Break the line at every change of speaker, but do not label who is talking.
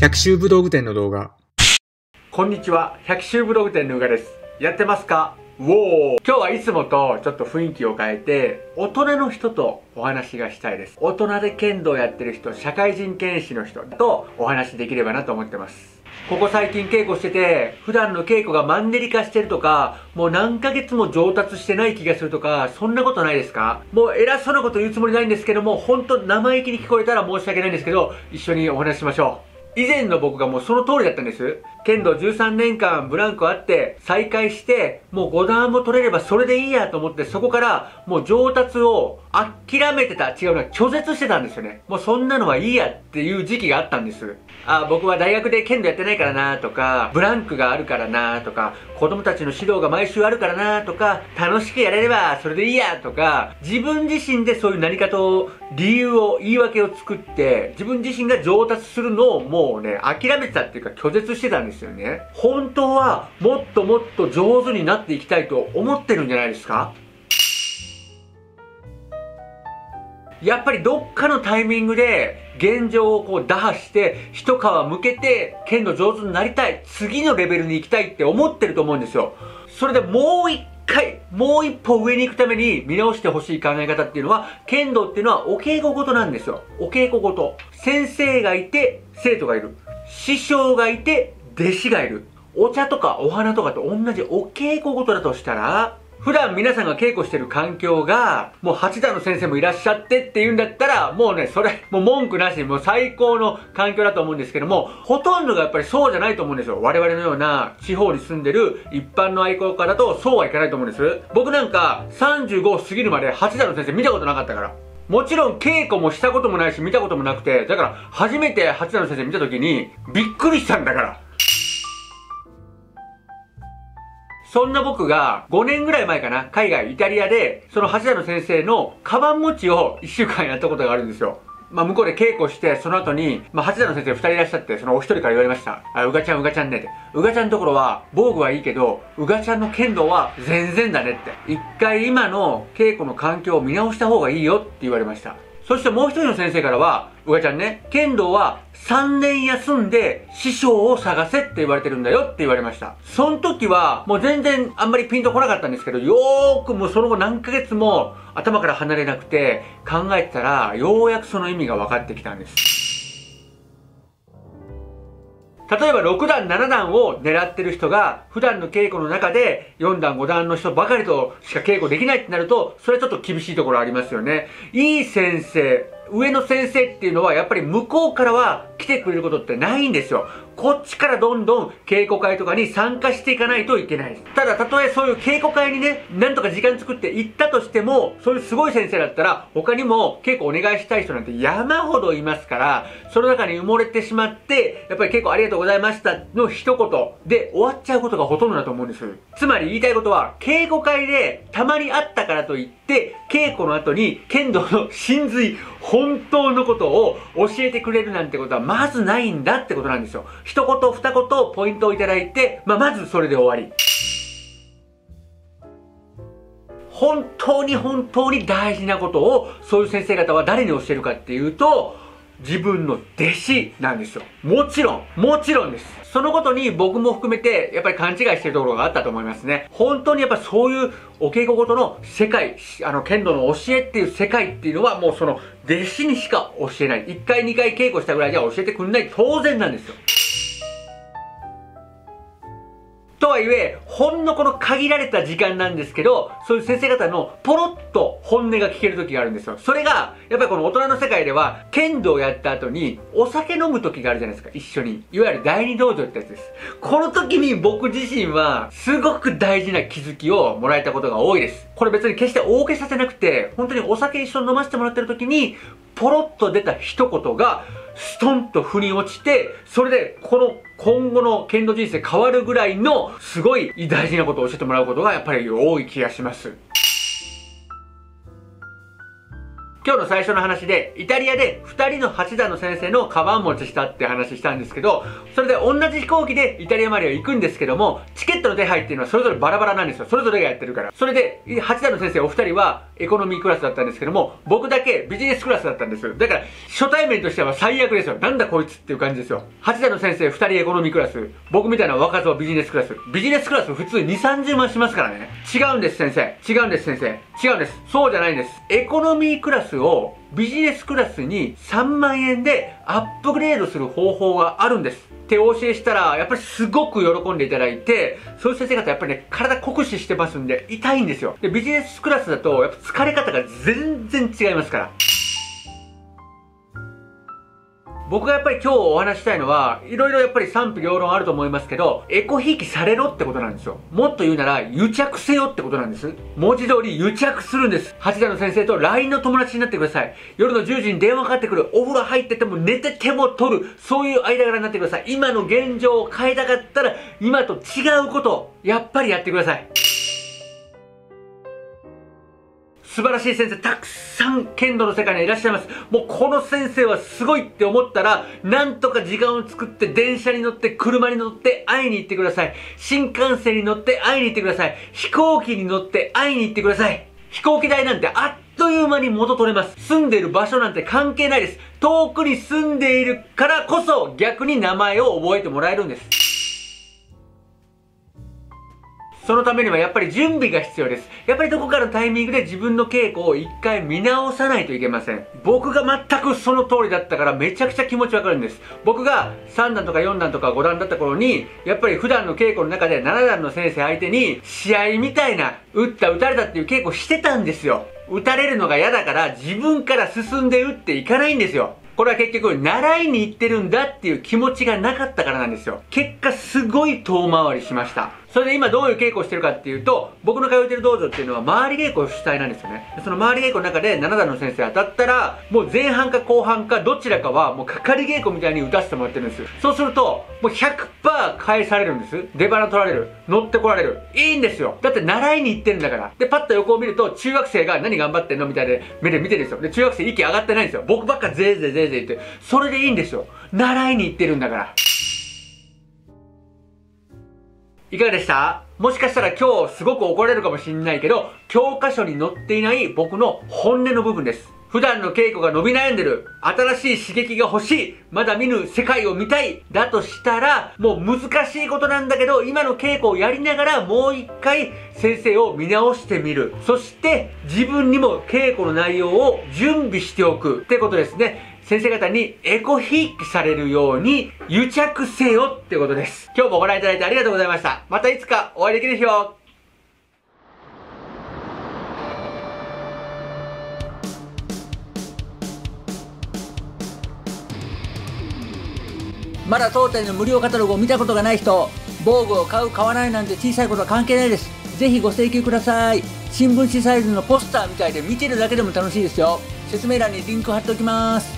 百秋武道具店の動画。
こんにちは、百秋武道具店のうがです。やってますか？ウォー今日はいつもとちょっと雰囲気を変えて、大人の人とお話がしたいです。大人で剣道やってる人、社会人剣士の人とお話できればなと思ってます。ここ最近稽古してて、普段の稽古がマンネリ化してるとか、もう何ヶ月も上達してない気がするとか、そんなことないですか？もう偉そうなこと言うつもりないんですけども、ほんと生意気に聞こえたら申し訳ないんですけど、一緒にお話ししましょう。以前の僕がもうその通りだったんです。剣道13年間ブランクあって、再開して、もう5段も取れればそれでいいやと思って、そこからもう上達を諦めてた、違うな、拒絶してたんですよね。もうそんなのはいいやっていう時期があったんです。あ、僕は大学で剣道やってないからなとか、ブランクがあるからなとか、子供たちの指導が毎週あるからなとか、楽しくやれればそれでいいやとか、自分自身でそういう何かと理由を、言い訳を作って、自分自身が上達するのをもううね、諦めてたっていうか拒絶してたんですよね。本当はもっともっと上手になっていきたいと思ってるんじゃないですか？やっぱりどっかのタイミングで現状をこう打破して一皮むけて剣道上手になりたい。次のレベルに行きたいって思ってると思うんですよ。それでもう一回もう一歩上に行くために見直してほしい考え方っていうのは剣道っていうのはお稽古事なんですよ。お稽古事。先生がいて生徒がいる師匠がいて弟子がいるお茶とかお花とかと同じお稽古事だとしたら普段皆さんが稽古してる環境が、もう八田の先生もいらっしゃってって言うんだったら、もうね、それ、もう文句なし、もう最高の環境だと思うんですけども、ほとんどがやっぱりそうじゃないと思うんですよ。我々のような地方に住んでる一般の愛好家だとそうはいかないと思うんです。僕なんか35過ぎるまで八田の先生見たことなかったから。もちろん稽古もしたこともないし見たこともなくて、だから初めて八田の先生見た時にびっくりしたんだから。そんな僕が5年ぐらい前かな、海外、イタリアで、その八田の先生のカバン持ちを1週間やったことがあるんですよ。まあ、向こうで稽古して、その後に、まあ、八田の先生二人いらっしゃって、そのお一人から言われました。あ、うがちゃん、うがちゃんねって。うがちゃんのところは、防具はいいけど、うがちゃんの剣道は全然だねって。一回今の稽古の環境を見直した方がいいよって言われました。そしてもう一人の先生からは、うがちゃんね、剣道は3年休んで師匠を探せって言われてるんだよって言われました。その時はもう全然あんまりピンとこなかったんですけど、よーくもうその後何ヶ月も頭から離れなくて考えてたら、ようやくその意味が分かってきたんです。例えば6段7段を狙ってる人が普段の稽古の中で4段5段の人ばかりとしか稽古できないってなるとそれはちょっと厳しいところありますよねいい先生上の先生っていうのはやっぱり向こうからは来てくれることってないんですよ。こっちからどんどん稽古会とかに参加していかないといけないです。ただ、たとえそういう稽古会にね、なんとか時間作って行ったとしても、そういうすごい先生だったら、他にも稽古お願いしたい人なんて山ほどいますから、その中に埋もれてしまって、やっぱり稽古ありがとうございましたの一言で終わっちゃうことがほとんどだと思うんです。つまり言いたいことは、稽古会でたまにあったからといって、稽古の後に剣道の真髄、本当のことを教えてくれるなんてことはまずないんだってことなんですよ。一言二言ポイントをいただいて、まあ、まずそれで終わり。本当に本当に大事なことをそういう先生方は誰に教えるかっていうと自分の弟子なんですよ。もちろん、もちろんです。そのことに僕も含めて、やっぱり勘違いしてるところがあったと思いますね。本当にやっぱそういうお稽古ごとの世界、あの、剣道の教えっていう世界っていうのはもうその弟子にしか教えない。1回2回稽古したぐらいじゃ教えてくんない当然なんですよ。とはいえ、ほんのこの限られた時間なんですけど、そういう先生方のポロッと本音が聞ける時があるんですよ。それが、やっぱりこの大人の世界では、剣道をやった後に、お酒飲む時があるじゃないですか、一緒に。いわゆる第二道場ってやつです。この時に僕自身は、すごく大事な気づきをもらえたことが多いです。これ別に決して大げさせなくて、本当にお酒一緒に飲ませてもらってる時に、ポロッと出た一言が、ストンと腑に落ちて、それでこの今後の剣道人生変わるぐらいのすごい大事なことを教えてもらうことがやっぱり多い気がします。今日の最初の話で、イタリアで2人の八段の先生のカバン持ちしたって話したんですけど、それで同じ飛行機でイタリアまでは行くんですけども、チケットの手配っていうのはそれぞれバラバラなんですよ。それぞれがやってるから。それで、八段の先生お二人は、エコノミークラスだったんですけども、僕だけビジネスクラスだったんです。だから、初対面としては最悪ですよ。なんだこいつっていう感じですよ。八田の先生2人エコノミークラス、僕みたいな若造ビジネスクラス。ビジネスクラス普通2、30万しますからね。違うんです先生。違うんです先生。違うんです。そうじゃないんです。エコノミークラスをビジネスクラスに3万円でアップグレードする方法があるんです。ってお教えしたら、やっぱりすごく喜んでいただいて、そういう先生方やっぱりね、体酷使してますんで、痛いんですよ。で、ビジネスクラスだと、やっぱ疲れ方が全然違いますから。僕がやっぱり今日お話したいのは、いろいろやっぱり賛否両論あると思いますけど、エコひいきされろってことなんですよ。もっと言うなら、癒着せよってことなんです。文字通り癒着するんです。八田の先生と LINE の友達になってください。夜の10時に電話かかってくる。お風呂入ってても寝てても取る。そういう間柄になってください。今の現状を変えたかったら、今と違うこと、やっぱりやってください。素晴らしい先生たくさん剣道の世界にいらっしゃいます。もうこの先生はすごいって思ったら、なんとか時間を作って電車に乗って車に乗って会いに行ってください。新幹線に乗って会いに行ってください。飛行機に乗って会いに行ってください。飛行機代なんてあっという間に元取れます。住んでいる場所なんて関係ないです。遠くに住んでいるからこそ逆に名前を覚えてもらえるんです。そのためにはやっぱり準備が必要です。やっぱりどこかのタイミングで自分の稽古を一回見直さないといけません。僕が全くその通りだったからめちゃくちゃ気持ちわかるんです。僕が3段とか4段とか5段だった頃に、やっぱり普段の稽古の中で7段の先生相手に試合みたいな、打った打たれたっていう稽古してたんですよ。打たれるのが嫌だから自分から進んで打っていかないんですよ。これは結局、習いに行ってるんだっていう気持ちがなかったからなんですよ。結果、すごい遠回りしました。それで今どういう稽古をしてるかっていうと、僕の通ってる道場っていうのは周り稽古主体なんですよね。その周り稽古の中で7段の先生当たったら、もう前半か後半かどちらかはもうかかり稽古みたいに打たせてもらってるんですよ。そうすると、もう100%返されるんです。出花取られる。乗ってこられる。いいんですよ。だって習いに行ってるんだから。で、パッと横を見ると、中学生が何頑張ってんのみたいで目で見てるんですよ。で、中学生息上がってないんですよ。僕ばっかぜいぜいぜいぜいって。それでいいんですよ。習いに行ってるんだから。いかがでした？もしかしたら今日すごく怒られるかもしんないけど、教科書に載っていない僕の本音の部分です。普段の稽古が伸び悩んでる。新しい刺激が欲しい。まだ見ぬ世界を見たい。だとしたら、もう難しいことなんだけど、今の稽古をやりながらもう一回先生を見直してみる。そして自分にも稽古の内容を準備しておくってことですね。先生方にエコひいきされるように癒着せよってことです。今日もご覧いただいてありがとうございました。またいつかお会いできる日を
まだ当店の無料カタログを見たことがない人、防具を買う買わないなんて小さいことは関係ないです。ぜひご請求ください。新聞紙サイズのポスターみたいで見てるだけでも楽しいですよ。説明欄にリンク貼っておきます。